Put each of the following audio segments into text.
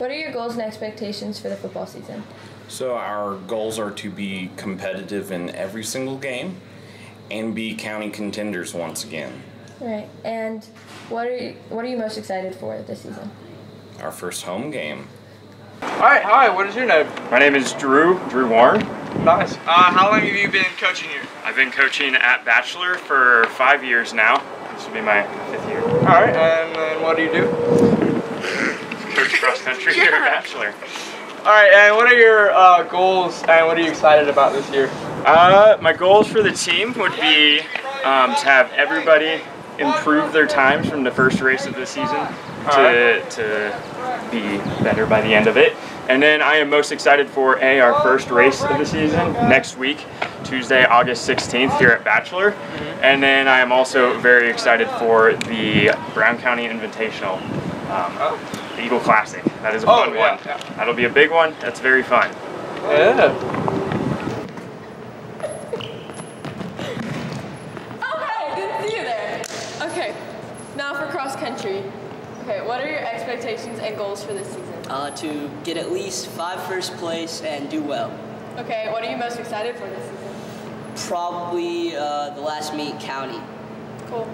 What are your goals and expectations for the football season? So our goals are to be competitive in every single game and be county contenders once again. All right. And what are you, what are you most excited for this season? Our first home game. Alright, hi, what is your name? My name is Drew, Drew Warren. Nice. Uh, how long have you been coaching here? I've been coaching at Batchelor for five years now. This will be my fifth year. Alright, and then what do you do? Coach cross country here at Batchelor. Alright, and what are your uh, goals and what are you excited about this year? Uh, my goals for the team would be um, to have everybody improve their times from the first race of the season to, to be better by the end of it. And then I am most excited for A, our first race of the season next week, Tuesday, August 16th here at Batchelor. And then I am also very excited for the Brown County Invitational, um, the Eagle Classic. That is a Oh, fun yeah, one. yeah. That'll be a big one. That's very fun. Yeah. Oh, hi! Didn't see you there. Okay. Now for cross country. Okay. What are your expectations and goals for this season? uh, to get at least five first place and do well. Okay. What are you most excited for this season? Probably uh, the last meet county. Cool.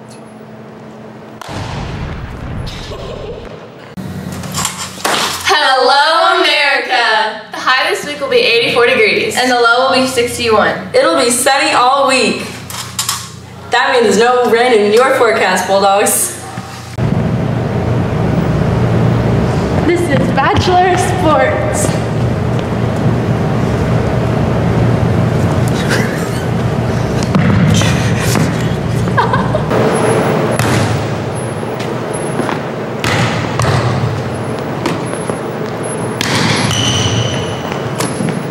High this week will be 84 degrees. And the low will be 61. it'll be sunny all week. That means no rain in your forecast, Bulldogs. This is Batchelor Sports.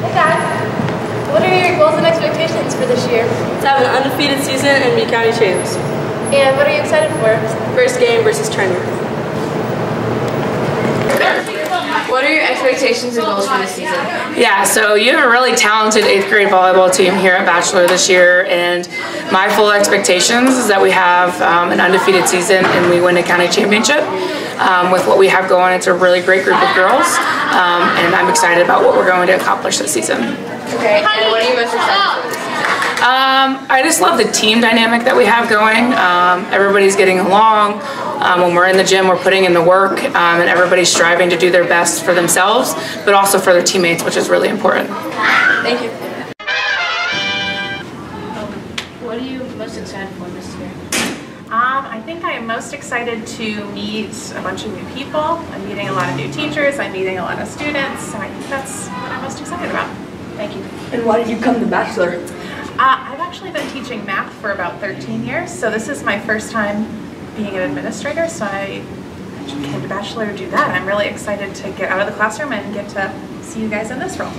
Hey guys, what are your goals expectations for this year? To have an undefeated season and be county champs. And what are you excited for? First game versus Turner. What are your expectations and goals for this season? Yeah, so you have a really talented eighth grade volleyball team here at Batchelor this year, and my full expectations is that we have um, an undefeated season and we win a county championship. Um, with what we have going, it's a really great group of girls, um, and I'm excited about what we're going to accomplish this season. Okay, and what are you most excited for? Um, I just love the team dynamic that we have going. Um, everybody's getting along. Um, when we're in the gym, we're putting in the work, um, and everybody's striving to do their best for themselves, but also for their teammates, which is really important. Thank you. What are you most excited for this year? Um, I think I am most excited to meet a bunch of new people. I'm meeting a lot of new teachers. I'm meeting a lot of students. And I think that's what I'm most excited about. Thank you. And why did you come to Batchelor? Uh, I've actually been teaching math for about 13 years, so this is my first time being an administrator. So I came to Batchelor to do that. I'm really excited to get out of the classroom and get to see you guys in this role.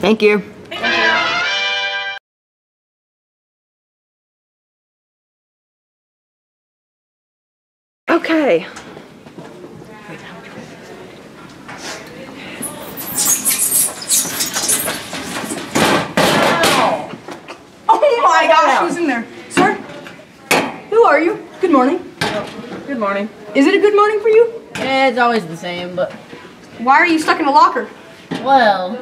Thank you. Thank you. Okay. Oh my gosh, who's in there? Sir? Who are you? Good morning. Good morning. Is it a good morning for you? Yeah, It's always the same, but Why are you stuck in a locker? well,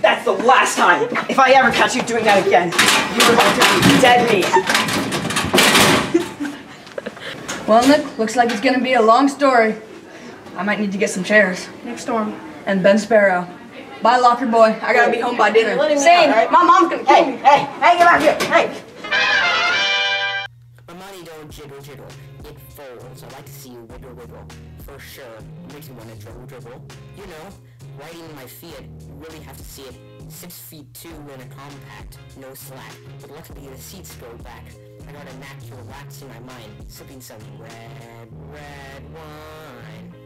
That's the last time. If I ever catch you doing that again, you're going to be dead meat. well, Nick, looks like it's going to be a long story. I might need to get some chairs. Nick Storm. And Ben Sparrow. Bye, locker boy. I gotta be home by dinner. Same. out, right? My mom's gonna kill me. Hey, hey, get back here. Hey. Jiggle jiggle. It folds. I like to see you wiggle wiggle. For sure. Makes me want to dribble dribble. You know, riding in my Fiat, you really have to see it. Six feet two in a compact, no slack. But luckily the seats go back. I got a knack for relaxing my mind, sipping some red, red wine.